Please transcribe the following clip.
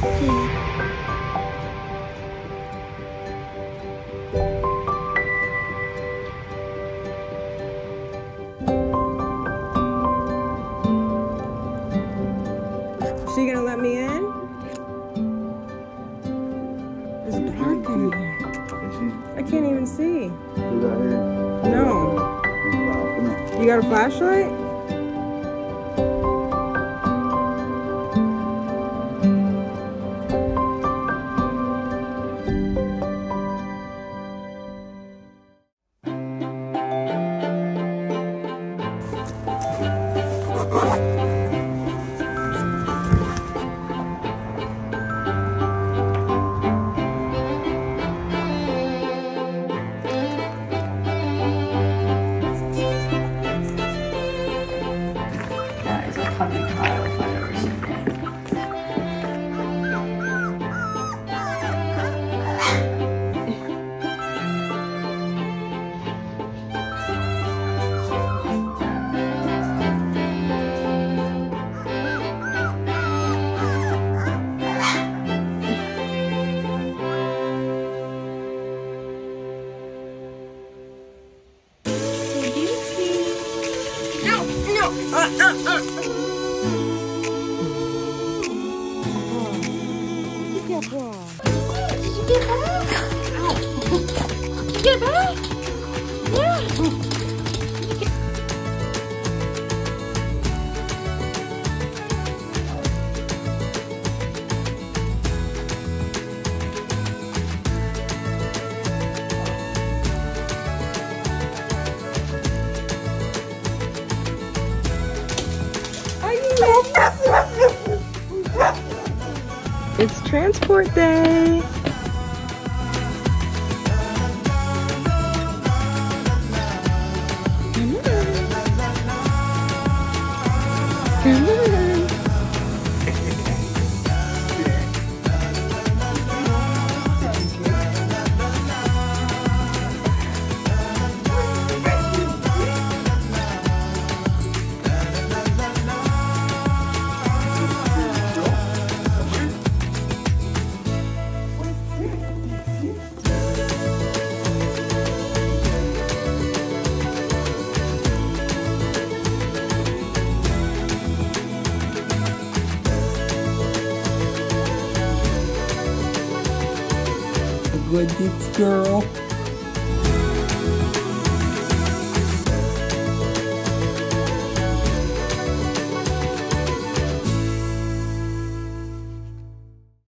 Hmm. She gonna let me in? It's dark in here. I can't even see. No. You got a flashlight? Get back! Get back! It's transport day. Good girl.